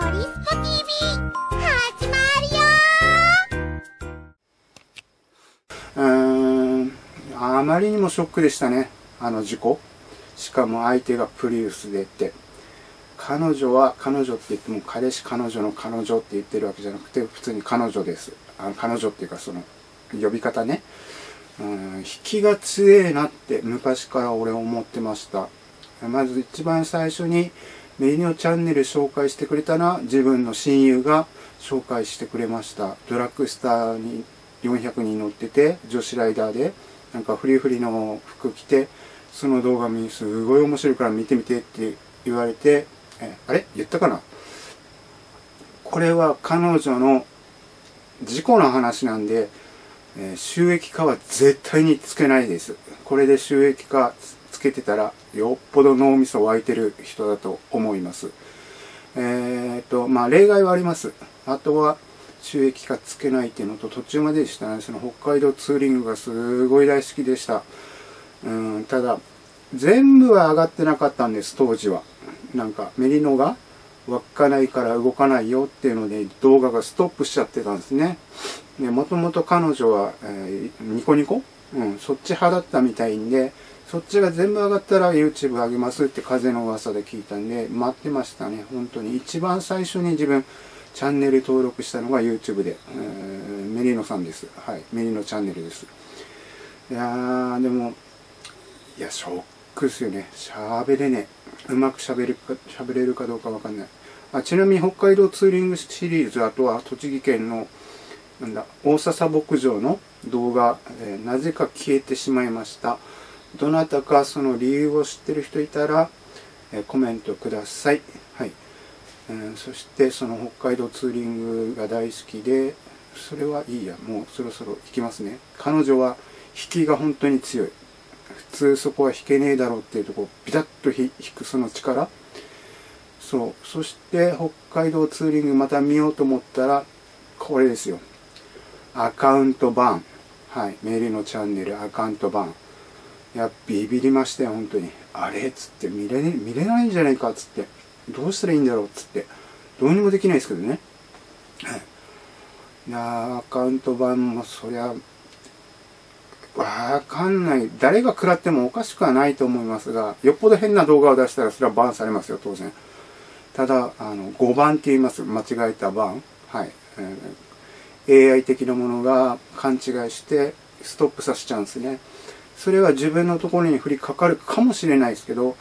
リスポ TV 始まうー。んあまりにもショックでしたねあの事故しかも相手がプリウスでって彼女は彼女って言っても彼氏彼女の彼女って言ってるわけじゃなくて普通に彼女ですあの彼女っていうかその呼び方ねうん引きが強えなって昔から俺思ってましたまず一番最初にメリノチャンネル紹介してくれたのは自分の親友が紹介してくれました。ドラッグスターに400人乗ってて女子ライダーでなんかフリフリの服着てその動画見すごい面白いから見てみてって言われてえあれ？言ったかな？これは彼女の事故の話なんで、え収益化は絶対につけないです。これで収益化つけてたらよっぽど脳みそ湧いてる人だと思います。えー、とまあ例外はあります。あとは収益化つけないっていうのと途中まででしたね。その北海道ツーリングがすごい大好きでした。うんただ全部は上がってなかったんです当時は。なんかメリノが湧かないから動かないよっていうので動画がストップしちゃってたんですね。でもともと彼女は、えーニコニコ、うん、そっち派だったみたいんでそっちが全部上がったら YouTube 上げますって風の噂で聞いたんで待ってましたね。本当に。一番最初に自分チャンネル登録したのが YouTube で、えーメリノさんです。はい。メリノチャンネルです。いやーでもいやショックですよね。喋れねえ。うまく喋るか喋れるかどうかわかんない。あちなみに北海道ツーリングシリーズあとは栃木県のなんだ大笹牧場の動画、えーなぜか消えてしまいました。どなたかその理由を知ってる人いたら、えコメントください。はい、えーそしてその北海道ツーリングが大好きでそれはいいや。もうそろそろ行きますね。彼女は引きが本当に強い。普通そこは引けねえだろうっていうとこビタッと引くその力。そう。そして北海道ツーリングまた見ようと思ったらこれですよ。アカウントバン。はい。メールのチャンネルアカウントバン。いやビビりましたよ本当に。あれっつって見れ,、ね、見れないんじゃないかっつって。どうしたらいいんだろうっつって。どうにもできないですけどね。はい。いやアカウント版もそりゃわかんない。誰が食らってもおかしくはないと思いますがよっぽど変な動画を出したらそれはバンされますよ当然。ただあの5番って言います。間違えた番。はい、えー AI 的なものが勘違いしてストップさせちゃうんですね。それは自分のところに降りかかるかもしれないですけど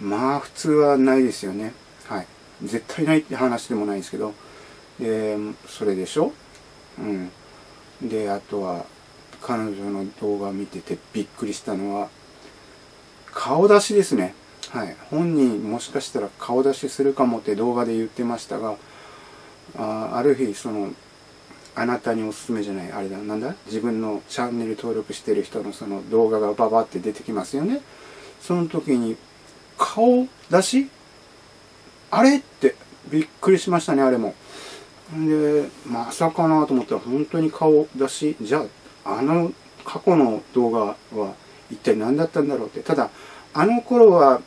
まあ普通はないですよね。はい。絶対ないって話でもないですけど。でそれでしょ？うん。であとは彼女の動画見ててびっくりしたのは顔出しですね。はい。本人もしかしたら顔出しするかもって動画で言ってましたがあある日そのあなたにおすすめじゃないあれだなんだ？自分のチャンネル登録してる人のその動画がババって出てきますよね。その時に顔出し？あれ？ってびっくりしましたねあれも。んでまさかなと思ったら本当に顔出し？じゃああの過去の動画は一体何だったんだろうって。ただあの頃は、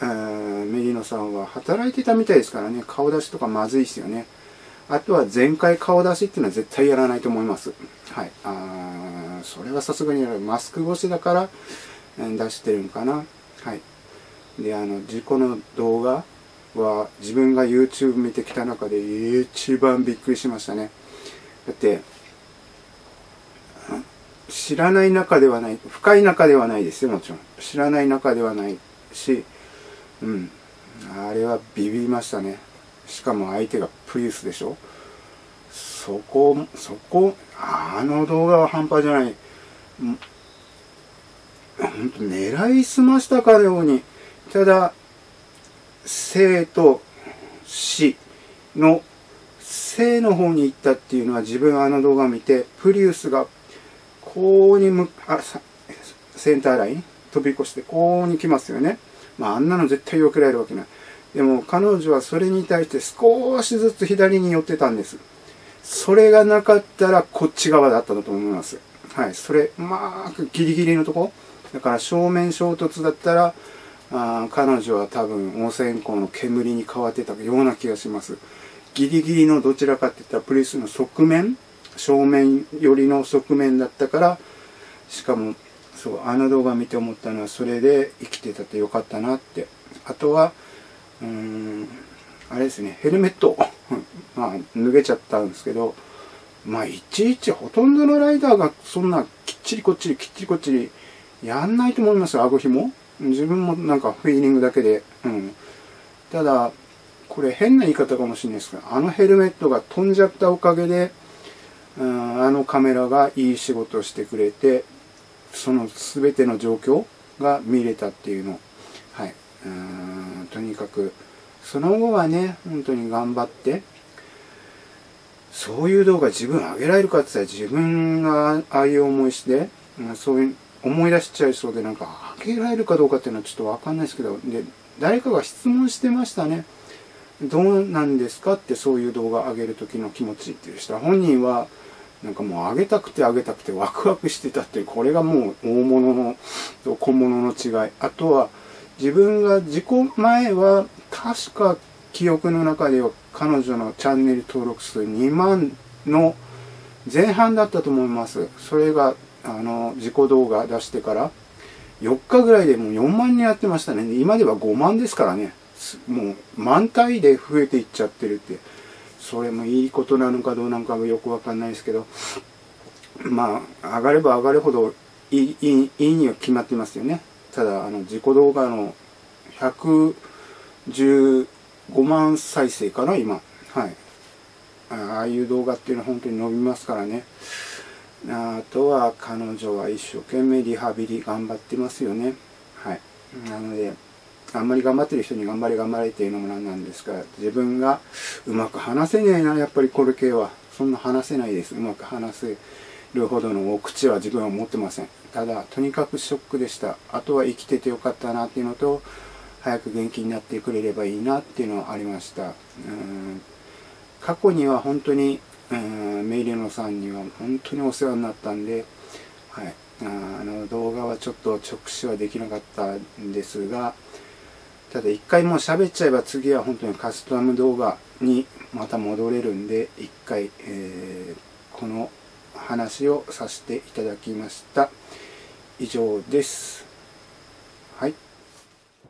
えーメリノさんは働いてたみたいですからね。顔出しとかまずいですよね。あとは全開顔出しっていうのは絶対やらないと思います。はい。あーそれはさすがにやるマスク越しだから、出してるんかな。はい。であの事故の動画は自分が YouTube 見てきた中で一番びっくりしましたね。だって知らない中ではない深い中ではないですよもちろん。知らない中ではないしうん。あれはビビりましたね。しかも相手がプリウスでしょ？そこそこあの動画は半端じゃない。うん本当狙いすましたかのように。ただ生と死の生の方に行ったっていうのは自分はあの動画を見てプリウスがこうに向あさセンターライン飛び越してこうに来ますよね。まああんなの絶対避けられるわけない。でも彼女はそれに対して少しずつ左に寄ってたんです。それがなかったらこっち側だったんだと思います。はい。それうまあギリギリのとこ？だから正面衝突だったらあ彼女は多分汚染光の煙に変わってたような気がします。ギリギリのどちらかって言ったらプリスの側面？正面寄りの側面だったからしかもそうあの動画見て思ったのはそれで生きてたってよかったなって。あとはあれですねヘルメット まあ脱げちゃったんですけどまあいちいちほとんどのライダーがそんなきっちりこっちりきっちりこっちりやんないと思いますよ顎ひも自分もなんかフィーリングだけで。うん。ただこれ変な言い方かもしれないですけどあのヘルメットが飛んじゃったおかげでうんあのカメラがいい仕事をしてくれてその全ての状況が見れたっていうの。はい。うん。とにかくその後はね本当に頑張ってそういう動画自分上げられるかって言ったら自分がああいう思いしてそういう思い出しちゃいそうでなんか上げられるかどうかっていうのはちょっとわかんないですけどで誰かが質問してましたね。どうなんですかってそういう動画上げる時の気持ちっていう人。は本人はなんかもう上げたくて上げたくてワクワクしてたっていうこれがもう大物の小物の違い。あとは自分が事故前は確か記憶の中では彼女のチャンネル登録数2万の前半だったと思います。それがあの事故動画出してから4日ぐらいでもう4万人やってましたね。今では5万ですからね。もう満単位で増えていっちゃってるって。それもいいことなのかどうなのかもよくわかんないですけど。まあ上がれば上がるほどいいいいには決まってますよね。ただあの自己動画の115万再生かな今。はい。ああいう動画っていうのは本当に伸びますからね。あとは彼女は一生懸命リハビリ頑張ってますよね。はい。なのであんまり頑張ってる人に頑張れ頑張れっていうのもなんなんですが自分がうまく話せねえなやっぱりこれ系はそんな話せないです。うまく話せるほどのお口は自分は持ってません。ただとにかくショックでした。あとは生きててよかったなっていうのと早く元気になってくれればいいなっていうのはありました。うん。過去には本当にうんメイリノさんには本当にお世話になったんではい。あの動画はちょっと直視はできなかったんですがただ一回もう喋っちゃえば次は本当にカスタム動画にまた戻れるんで一回、えー、この話をさせていただきました。以上です。